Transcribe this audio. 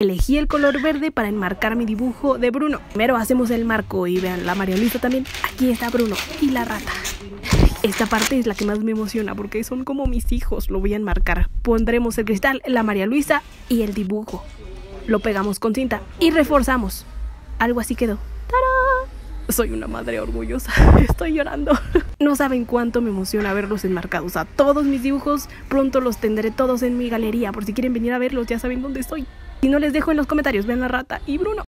Elegí el color verde para enmarcar mi dibujo de Bruno. Primero hacemos el marco y vean la María Luisa también. Aquí está Bruno y la rata. Esta parte es la que más me emociona porque son como mis hijos. Lo voy a enmarcar. Pondremos el cristal, la María Luisa y el dibujo. Lo pegamos con cinta y reforzamos. Algo así quedó. ¡Tarán! Soy una madre orgullosa. Estoy llorando. No saben cuánto me emociona verlos enmarcados. A todos mis dibujos pronto los tendré todos en mi galería. Por si quieren venir a verlos, ya saben dónde estoy. Si no les dejo en los comentarios, vean la rata y Bruno.